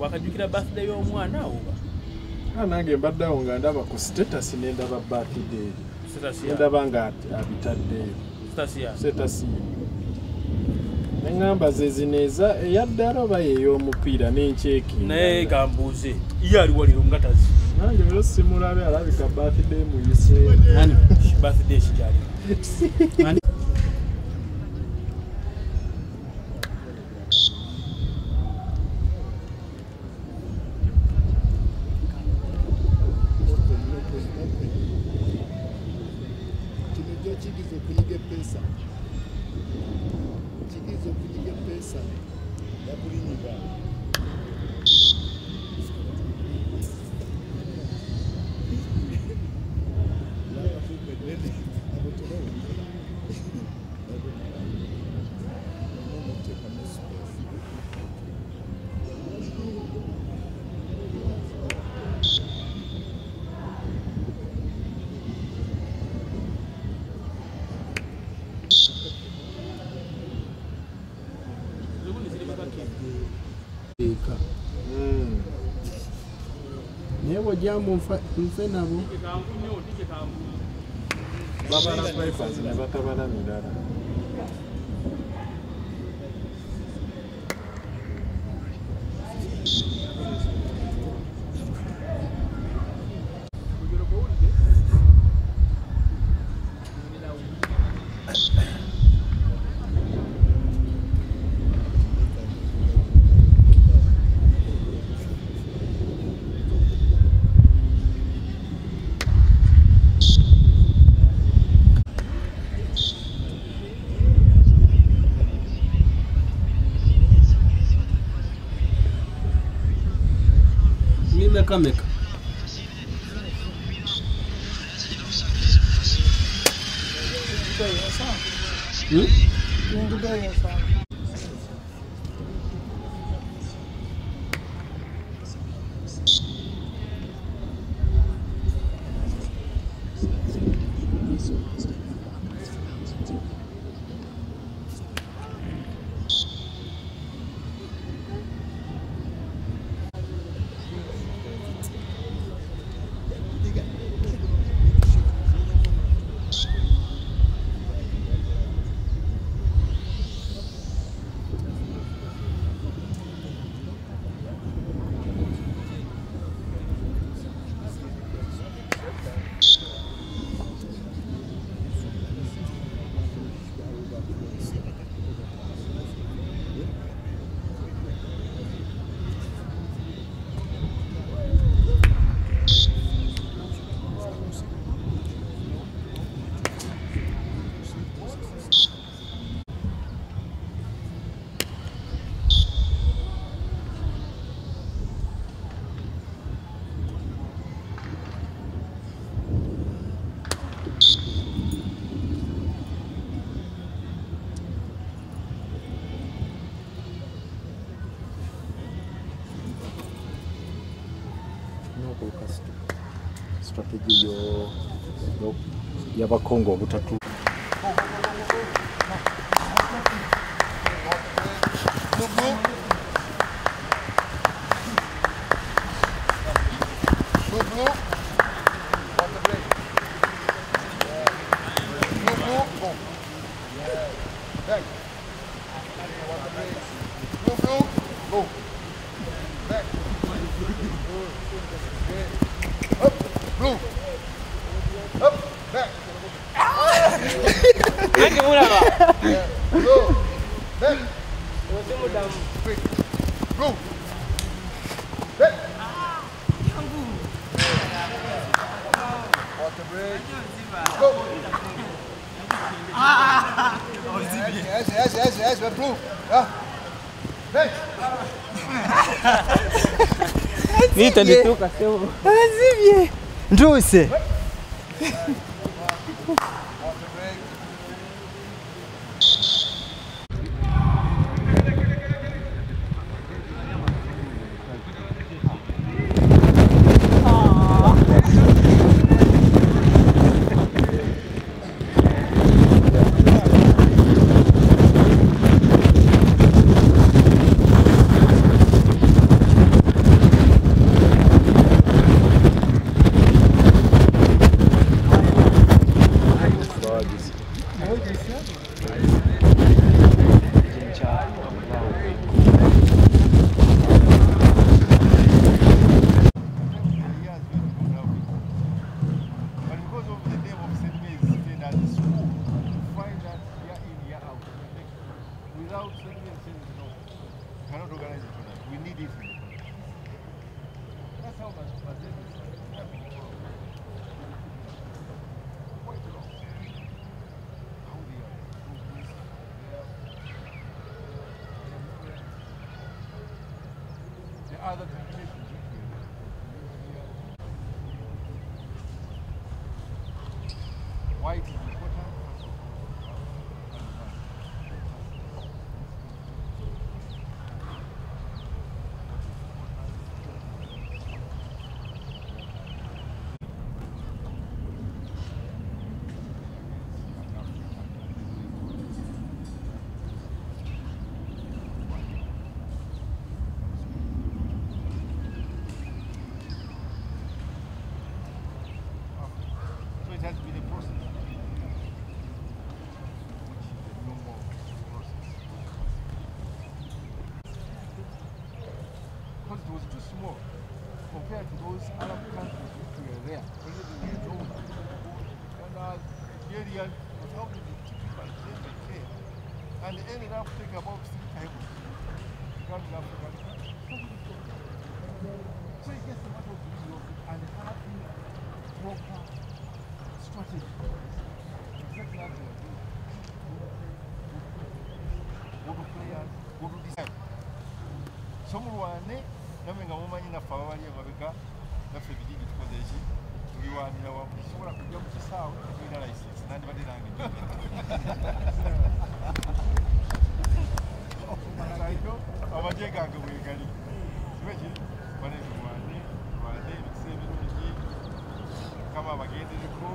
wakajjukira birthday y'omwana oba a ah, nange mbadde awo nga ndaba ku sitatasi nendaba bakideeri nendaba nga abitaddeyo setasiyo neŋŋamba zezineeza eyaddala oba yeey'omupiira nenkyekina naye gambuuze ye ali waliro nga tazi. Nange era simulabe alabika bathday muyise bathday kikyaliwo naye bwojambu nfe nabo. Babala fivers ne batabala mirala Kamek. Hmm? colocar strategy yo, yo, y'abakongo obutatu Go, go, go. Back. Nita nituka sio. Azivye. Nduse. Why And ended up taking about three times. Regarding African countries. So it gets a matter of resources and having proper strategy. Exactly they are doing. Go to players, go to design. So mulwane namwe nga mumanyi naffe ababali emabega naffe ebijigi tukoze eki tuliwanira wamu kisobola kujja mu kisaawe netulina license nandibadde nange obyegange bwegali kiba kiri baleezi bwange bwange ebiseera ebirungi mukama abagendereko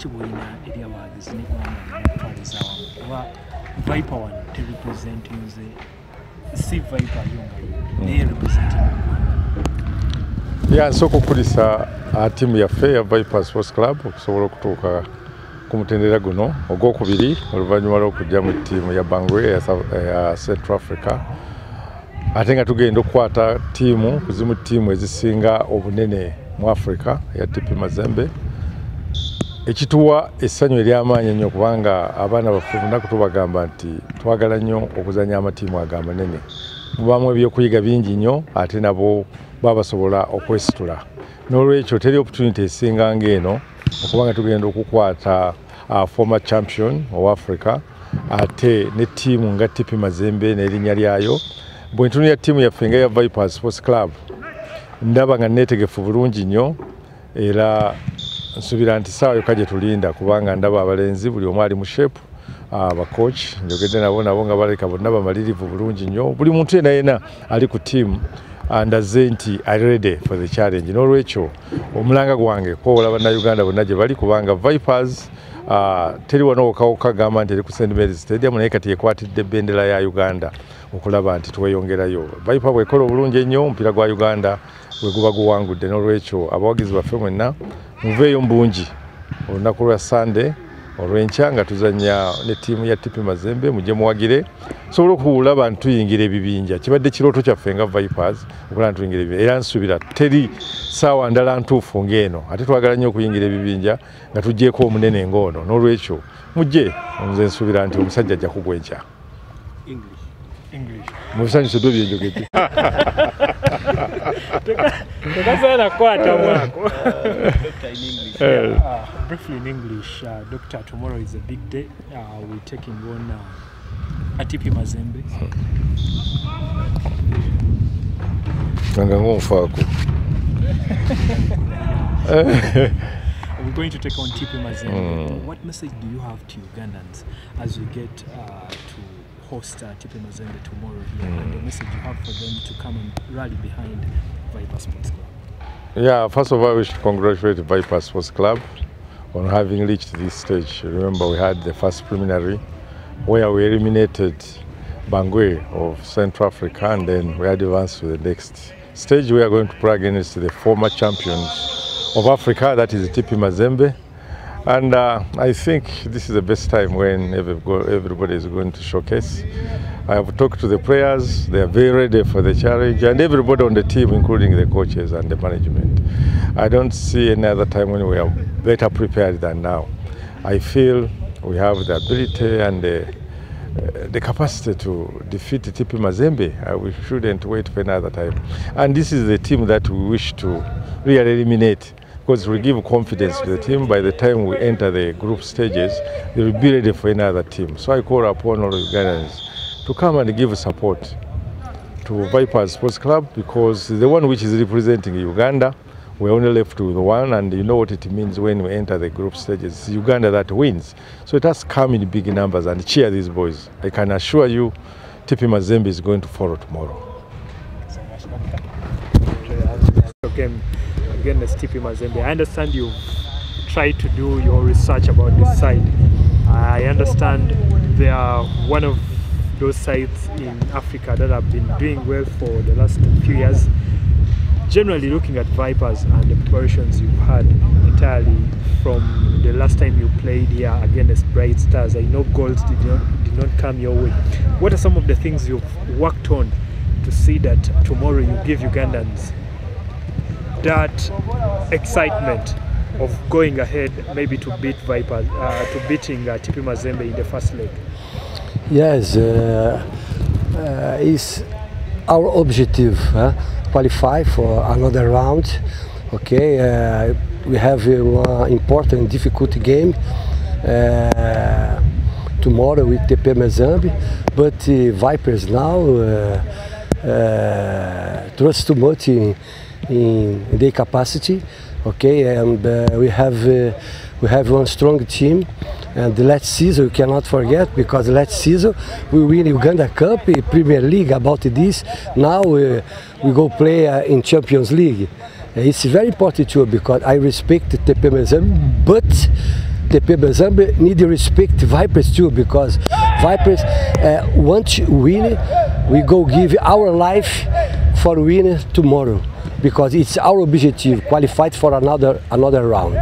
ki bwolina eri abawagizi neggwanga eritwaliza si viper yo nga yo naye representing ya nsooka okukulisa ttiimu yaffe ya viper sports club okusobola okutuuka ku mutendera guno ogwokubiri oluvannyuma lw'okujja mu ttiimu ya bangwe eya central africa. Ate nga tugenda okukwata ttiimu ku zimu ttiimu ezisinga obunene mu africa eya tipi mazembe ekituwa essanyu ery'amaanyi ennyo kubanga abaana baffe lunaku tubagamba nti twagala nnyo okuzanya amatiimu ago amanene mubamu ebyokuyiga bingi nnyo ate nabo baba basobola okwesitula. N'olwekyo teri opportunity esinga ng'eno okubanga tugenda okukwata uh, former champion owa africa ate ne ttiimu nga tipi mazembe n'erinnya lyayo. Bwe ntunulira ttiimu yaffe nga ya vipers sports club ndaba nga neetegefu bulungi nnyo era nsuubira nti saawa yokka gye tulinda kubanga ndaba abalenzi buli omu ali mu shepu abakoci njogedde nabo nabo nga baleka bonna bamalirivu bulungi nnyo. Buli muntu yena yena ali ku ttiimu ndaze nti ali ready for the challenge. N'olwekyo omulanga gwange kwowola bannayuganda bonna gye bali kubanga vipers uh, teri wanowokawoka gamba nti eri ku st. Mary stadium naye kati yekwatidde ebendera ya uganda okulaba nti tweyongerayo. Viper bwekola obulungi ennyo omupiira gwa uganda bwe guba guwangudde. N'olwekyo abawagizi baffe mwenna muveeyo mu bungi olunaku lwa sande olw'enkya nga tuzanya ne ttiimu ya tipi mazembe mujje muwagire. Tusobole okulaba nti tuyingira ebibinja. Kibadde kirooto kyaffe nga vipers okulaba nti tuyingira ebibinja. Era nsuubira teri saawa ndala ntuufu ng'eno. Ate twagala nnyo okuyingira ebibinja nga tuggyeko omunene ng'ono. N'olwekyo mujje nze nsuubira nti omusajja ajja kugwa enkya. English. Mubisanyusiddwa byenjogedde. Tekasaana kukwata mwako Uh, briefly in English, uh, Doctor, tomorrow is a big day. Uh, we're taking on uh, Atipi Mazembe. We're going to take on TP Mazembe. What message do you have to Ugandans as we get uh, to host uh, TP Mazembe tomorrow here? And the message you have for them to come and rally behind Viper Sports Club? Yeah, first of all, wish to congratulate Viper Sports Club on having reached this stage. Remember, we had the first preliminary where we eliminated Bangui of Central Africa, and then we advanced to the next stage. We are going to play against the former champions of Africa, that is TP Mazembe. And uh, I think this is the best time when everybody is going to showcase. I have talked to the players, they are very ready for the challenge, and everybody on the team, including the coaches and the management. I don't see any other time when we are better prepared than now. I feel we have the ability and the, uh, the capacity to defeat TP Mazembe. Uh, we shouldn't wait for another time. And this is the team that we wish to really eliminate because we give confidence to the team. By the time we enter the group stages, they will be ready for another team. So I call upon all Ugandans to come and give support to Vipers Sports Club because the one which is representing Uganda, we're only left with one, and you know what it means when we enter the group stages. It's Uganda that wins. So it has come in big numbers and cheer these boys. I can assure you, TP Mazembe is going to follow tomorrow. Again, TP Mazembe. I understand you've tried to do your research about this side. I understand they are one of those sites in Africa that have been doing well for the last few years. Generally, looking at Vipers and the preparations you've had entirely from the last time you played here against Bright Stars, I know goals did not, did not come your way. What are some of the things you've worked on to see that tomorrow you give Ugandans that excitement of going ahead, maybe to beat Vipers, uh, to beating uh, TP Mazembe in the first leg? Yes, uh, uh, is our objective huh? Qualify for another round. Okay, uh, we have uh, one important, difficult game uh, tomorrow with TP Mazembe, but uh, Vipers now uh, uh, trust too much in, in their capacity. Okay, and we have we have one strong team. And last season, we cannot forget, because last season we win Uganda Cup, eh, Premier League, about this. Now uh, we go play uh, in Champions League. It's very important too, because I respect TP Mazembe, but TP Mazembe need to respect Vipers too, because Vipers uh, want to win. We go give our life for winning tomorrow, because it's our objective, qualified for another another round.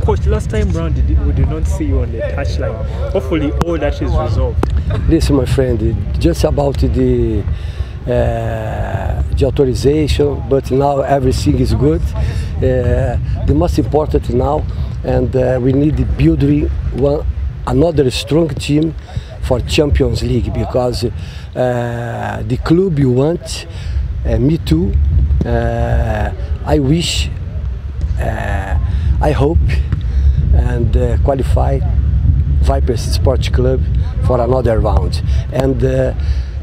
Coach, last time round we did not see you on the touchline. Hopefully, all that is resolved. Listen, my friend, just about the uh, the authorization, but now everything is good. Uh, the most important now, and uh, we need building one another strong team for Champions League because uh, the club you want, uh, me too. Uh, I wish, I hope, and uh, qualify Vipers Sports Club for another round. And uh,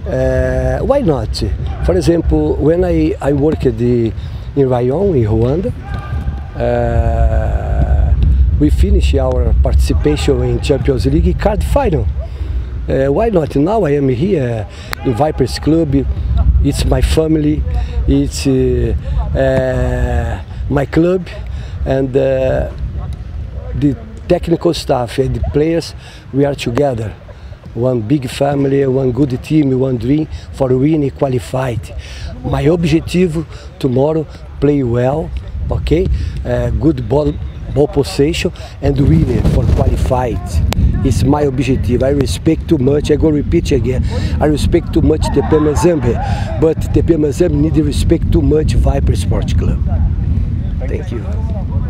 uh, why not? For example, when I, I worked the, in Rayon, in Rwanda, uh, we finished our participation in Champions League card final. Uh, why not? Now I am here in Vipers Club. It's my family. It's uh, my club, and the technical staff and the players, we are together. One big family, one good team, one dream for winning qualified. My objective tomorrow, play well, okay? Uh, good ball, ball possession and win it for qualified. It's my objective. I respect too much. I go repeat again. I respect too much TP Mazembe, but TP Mazembe need to respect too much Viper Sports Club. Thank you.